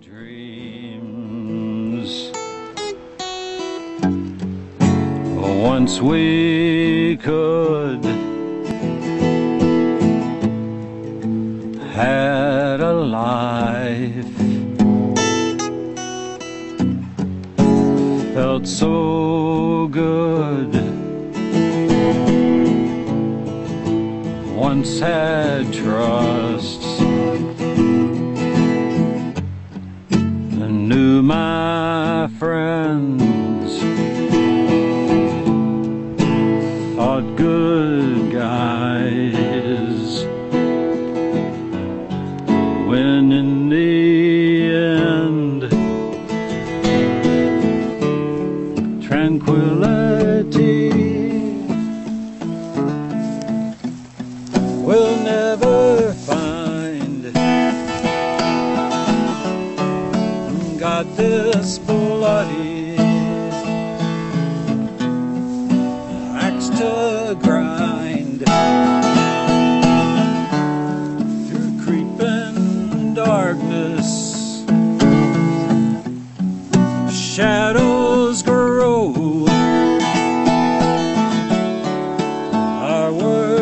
dreams. Once we could had a life. Felt so good. Once had trusts thought good guys. When in the end tranquility will never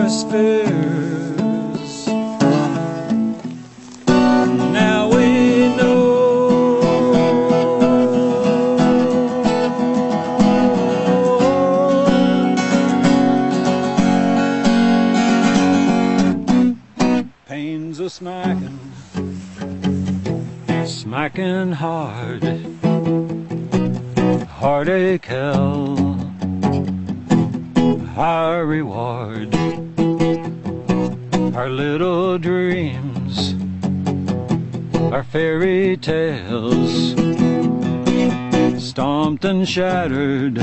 worst fears now we know. Pains a smacking smacking hard. Heartache hell our reward our little dreams our fairy tales stomped and shattered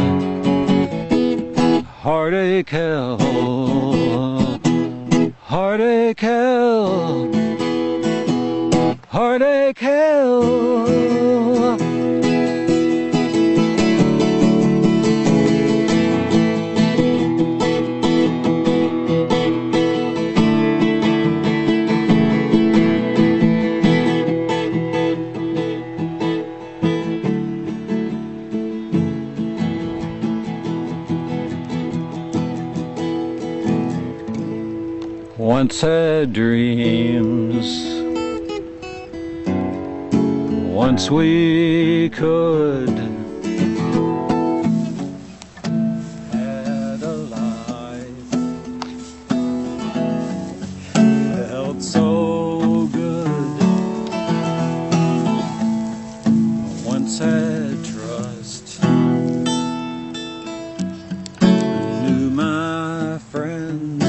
heartache hell heartache hell heartache hell once had dreams. Once we could had a life felt so good. Once had trust. Knew my friends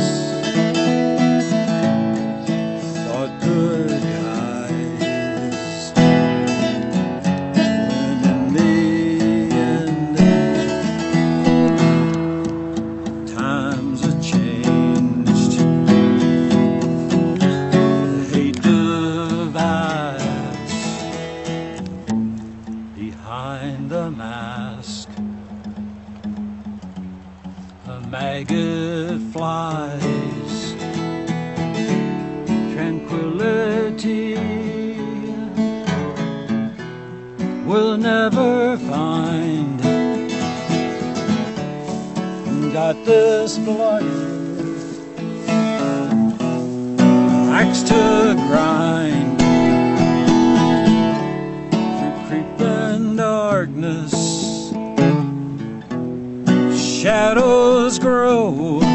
maggot flies. Tranquility will never find got this bloody axe to grind shadows grow